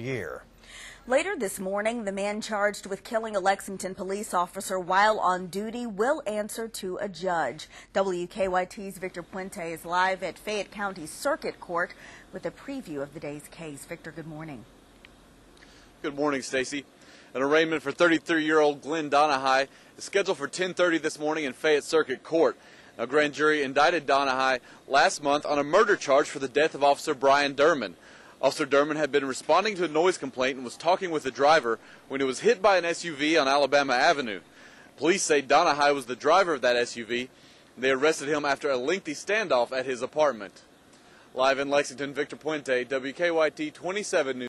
year. Later this morning, the man charged with killing a Lexington police officer while on duty will answer to a judge. WKYT's Victor Puente is live at Fayette County Circuit Court with a preview of the day's case. Victor, good morning. Good morning, Stacy. An arraignment for 33-year-old Glenn Doneghy is scheduled for 10:30 this morning in Fayette Circuit Court. A grand jury indicted Doneghy last month on a murder charge for the death of Officer Brian Durman. Officer Durman had been responding to a noise complaint and was talking with the driver when he was hit by an SUV on Alabama Avenue. Police say Doneghy was the driver of that SUV. They arrested him after a lengthy standoff at his apartment. Live in Lexington, Victor Puente, WKYT 27 News.